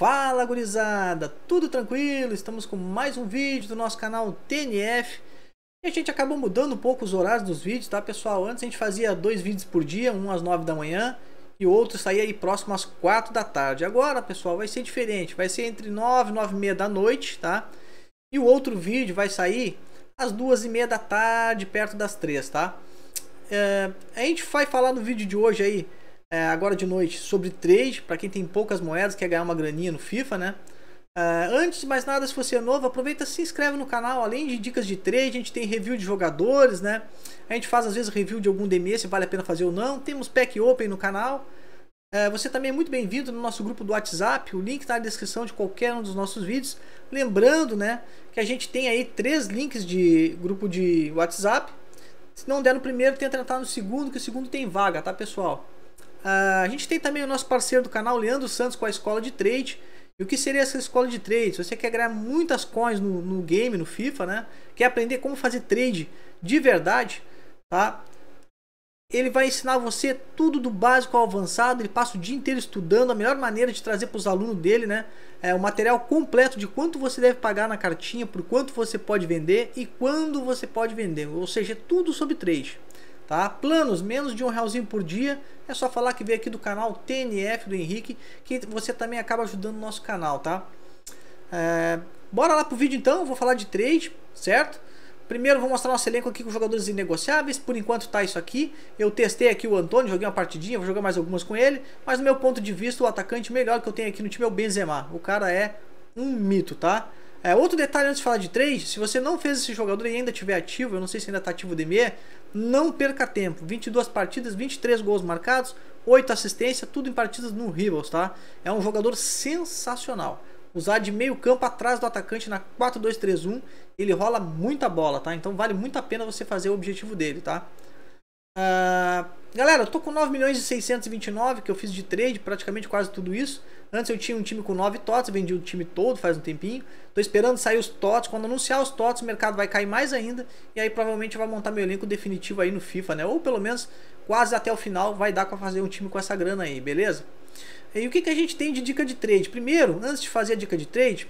Fala gurizada, tudo tranquilo? Estamos com mais um vídeo do nosso canal TNF e a gente acabou mudando um pouco os horários dos vídeos, tá pessoal? Antes a gente fazia dois vídeos por dia, um às 9 da manhã e outro saía aí próximo às 4 da tarde. Agora pessoal vai ser diferente, vai ser entre 9 e 9 e meia da noite, tá? E o outro vídeo vai sair às 2 e meia da tarde, perto das 3, tá? É, a gente vai falar no vídeo de hoje aí é, agora de noite sobre trade, para quem tem poucas moedas, quer ganhar uma graninha no FIFA, né? É, antes de mais nada, se você é novo, aproveita se inscreve no canal. Além de dicas de trade, a gente tem review de jogadores, né? A gente faz às vezes review de algum DME, se vale a pena fazer ou não. Temos pack open no canal. É, você também é muito bem-vindo no nosso grupo do WhatsApp. O link está na descrição de qualquer um dos nossos vídeos. Lembrando, né, que a gente tem aí três links de grupo de WhatsApp. Se não der no primeiro, tenta entrar no segundo, que o segundo tem vaga, tá, pessoal? Uh, a gente tem também o nosso parceiro do canal, Leandro Santos, com a escola de trade. E o que seria essa escola de trade? Se você quer ganhar muitas coins no, no game, no FIFA, né? Quer aprender como fazer trade de verdade, tá? Ele vai ensinar você tudo do básico ao avançado. Ele passa o dia inteiro estudando a melhor maneira de trazer para os alunos dele, né? É o material completo de quanto você deve pagar na cartinha, por quanto você pode vender e quando você pode vender. Ou seja, tudo sobre trade. Tá? Planos, menos de um realzinho por dia. É só falar que veio aqui do canal TNF do Henrique, que você também acaba ajudando o nosso canal, tá? É, bora lá pro vídeo então, vou falar de trade, certo? Primeiro vou mostrar nosso elenco aqui com jogadores inegociáveis, por enquanto tá isso aqui. Eu testei aqui o Antônio, joguei uma partidinha, vou jogar mais algumas com ele. Mas no meu ponto de vista, o atacante melhor que eu tenho aqui no time é o Benzema. O cara é um mito, tá? É, outro detalhe antes de falar de trade, se você não fez esse jogador e ainda estiver ativo, eu não sei se ainda está ativo o DME, não perca tempo. 22 partidas, 23 gols marcados, 8 assistências, tudo em partidas no Rivals, tá? É um jogador sensacional. Usar de meio campo atrás do atacante na 4-2-3-1, ele rola muita bola, tá? Então vale muito a pena você fazer o objetivo dele, tá? Uh, galera, eu tô com 9 milhões e 629 que eu fiz de trade, praticamente quase tudo isso. Antes eu tinha um time com 9 TOTS, vendi o time todo faz um tempinho. Tô esperando sair os TOTS. Quando anunciar os TOTS, o mercado vai cair mais ainda. E aí provavelmente vai montar meu elenco definitivo aí no FIFA, né? Ou pelo menos quase até o final vai dar para fazer um time com essa grana aí, beleza? E o que, que a gente tem de dica de trade? Primeiro, antes de fazer a dica de trade,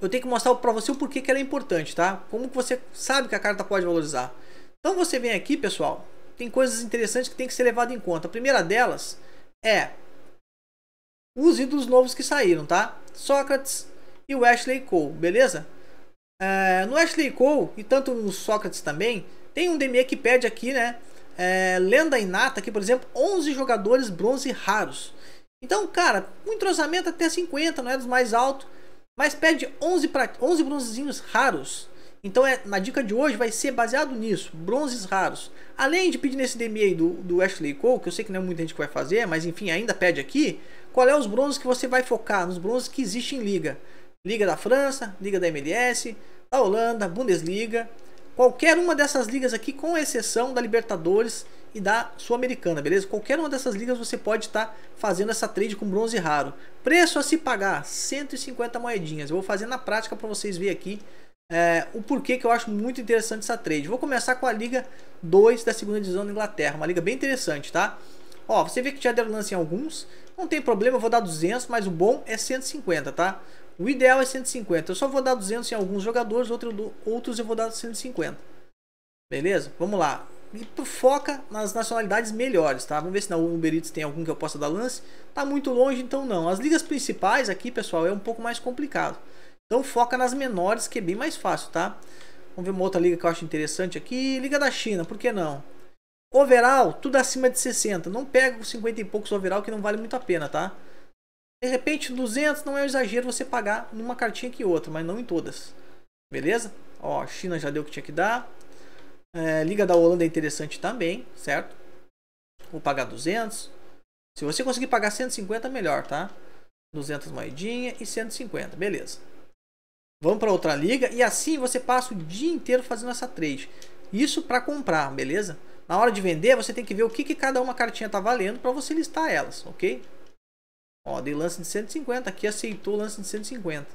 eu tenho que mostrar para você o porquê que ela é importante, tá? Como que você sabe que a carta pode valorizar. Então você vem aqui, pessoal, tem coisas interessantes que tem que ser levado em conta. A primeira delas é os ídolos novos que saíram, tá? Sócrates e o Ashley Cole, beleza? É, no Ashley Cole e tanto no Sócrates também, tem um DME que pede aqui, né? É, lenda inata aqui, por exemplo, 11 jogadores bronze raros. Então, cara, um entrosamento até 50, não é dos mais altos, mas pede 11, pra, 11 bronzezinhos raros. Então é, na dica de hoje vai ser baseado nisso, bronzes raros. Além de pedir nesse DMA do, do Ashley Cole, que eu sei que não é muita gente que vai fazer, mas enfim, ainda pede aqui, qual é os bronzes que você vai focar? Nos bronzes que existem em liga. Liga da França, Liga da MLS, da Holanda, Bundesliga. Qualquer uma dessas ligas aqui, com exceção da Libertadores e da Sul-Americana, beleza? Qualquer uma dessas ligas você pode estar tá fazendo essa trade com bronze raro. Preço a se pagar, 150 moedinhas. Eu vou fazer na prática para vocês verem aqui é, o porquê que eu acho muito interessante essa trade. Vou começar com a Liga 2 da segunda divisão da Inglaterra, uma liga bem interessante, tá? Ó, você vê que já deram lance em alguns, não tem problema, eu vou dar 200, mas o bom é 150, tá? O ideal é 150, eu só vou dar 200 em alguns jogadores, outro, outros eu vou dar 150. Beleza? Vamos lá. E foca nas nacionalidades melhores, tá? Vamos ver se na Uber Eats tem algum que eu possa dar lance. Tá muito longe, então não. As ligas principais aqui, pessoal, é um pouco mais complicado. Então foca nas menores, que é bem mais fácil, tá? Vamos ver uma outra liga que eu acho interessante aqui. Liga da China, por que não? Overall, tudo acima de 60. Não pega com 50 e poucos overall que não vale muito a pena, tá? De repente, 200 não é um exagero você pagar numa cartinha que outra, mas não em todas. Beleza? Ó, China já deu o que tinha que dar. É, Liga da Holanda é interessante também, certo? Vou pagar 200. Se você conseguir pagar 150, melhor, tá? 200 moedinha e 150, beleza. Vamos para outra liga e assim você passa o dia inteiro fazendo essa trade. Isso para comprar, beleza? Na hora de vender, você tem que ver o que, que cada uma cartinha tá valendo para você listar elas, ok? Ó, dei lance de 150, aqui aceitou lance de 150.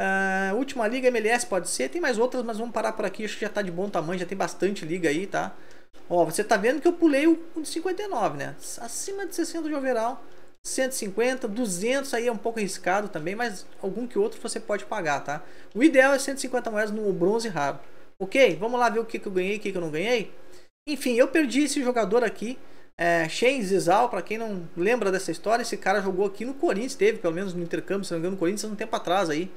Uh, última liga MLS pode ser, tem mais outras, mas vamos parar por aqui, acho que já tá de bom tamanho, já tem bastante liga aí, tá? Ó, você tá vendo que eu pulei o de 59, né? Acima de 60 de overall, 150, 200 aí é um pouco arriscado também, mas algum que outro você pode pagar, tá? O ideal é 150 moedas no bronze raro. Ok? Vamos lá ver o que, que eu ganhei e o que, que eu não ganhei. Enfim, eu perdi esse jogador aqui, é, Shane Zizal, para quem não lembra dessa história, esse cara jogou aqui no Corinthians, teve pelo menos no intercâmbio, se não me engano, no Corinthians um tempo atrás aí.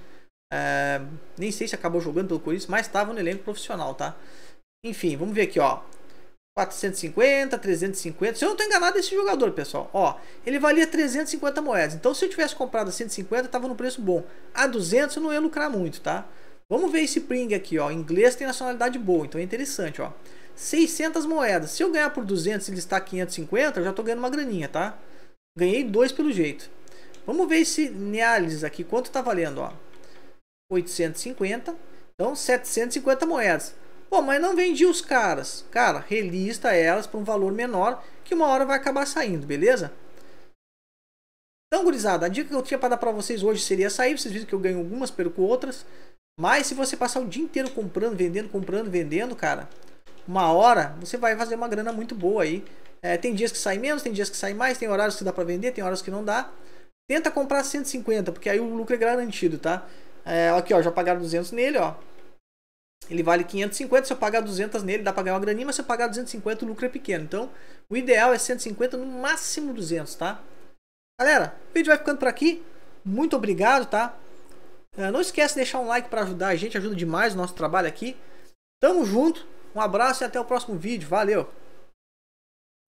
É, nem sei se acabou jogando pelo Corinthians, mas estava no elenco profissional, tá? Enfim, vamos ver aqui, ó. 450, 350. Se eu não estou enganado, esse jogador, pessoal, ó, ele valia 350 moedas. Então, se eu tivesse comprado a 150, tava no preço bom. A 200 eu não ia lucrar muito, tá? Vamos ver esse Pring aqui, ó. Inglês tem nacionalidade boa, então é interessante, ó. 600 moedas. Se eu ganhar por 200 e listar 550, eu já estou ganhando uma graninha, tá? Ganhei dois pelo jeito. Vamos ver esse Nealis aqui, quanto tá valendo, ó. 850. Então, 750 moedas. Pô, mas não vendi os caras. Cara, relista elas para um valor menor que uma hora vai acabar saindo, beleza? Então, gurizada, a dica que eu tinha para dar para vocês hoje seria sair. Vocês viram que eu ganho algumas, perco outras. Mas se você passar o dia inteiro comprando, vendendo, comprando, vendendo, cara, uma hora você vai fazer uma grana muito boa aí. É, tem dias que sai menos, tem dias que sai mais, tem horários que dá para vender, tem horas que não dá. Tenta comprar 150, porque aí o lucro é garantido, tá? É, aqui, ó, já pagaram 200 nele, ó. Ele vale 550, se eu pagar 200 nele, dá para ganhar uma graninha, mas se eu pagar 250, o lucro é pequeno. Então, o ideal é 150, no máximo 200, tá? Galera, o vídeo vai ficando por aqui. Muito obrigado, tá? É, não esquece de deixar um like para ajudar a gente, ajuda demais o nosso trabalho aqui. Tamo junto, um abraço e até o próximo vídeo. Valeu!